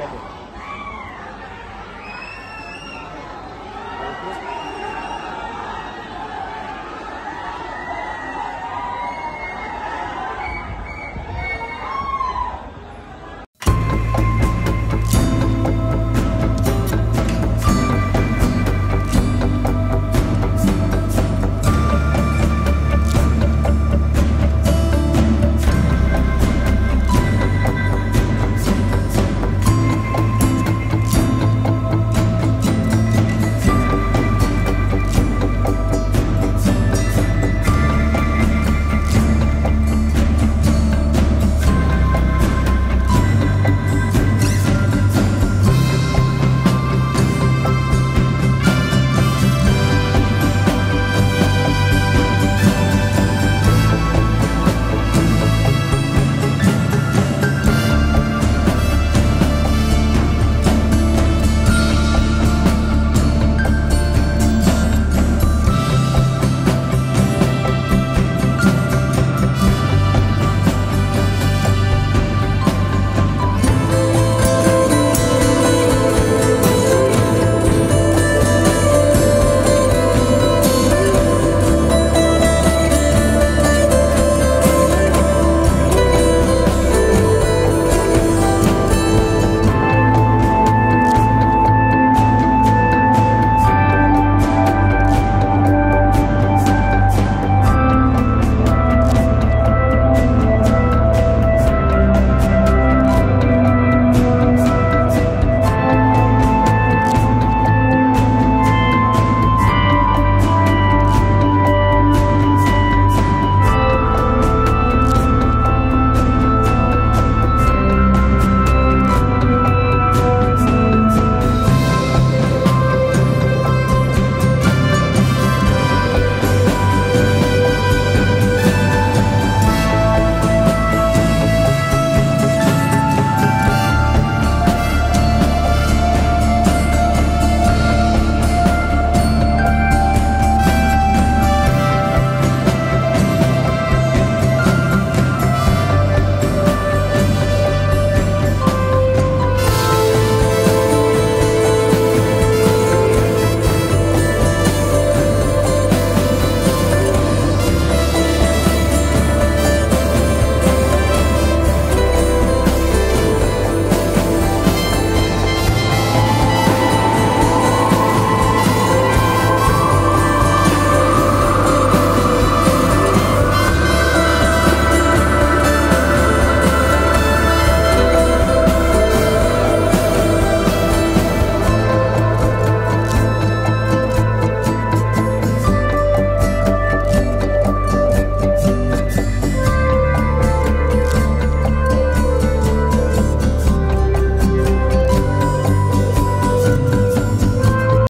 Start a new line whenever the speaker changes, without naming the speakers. Gracias.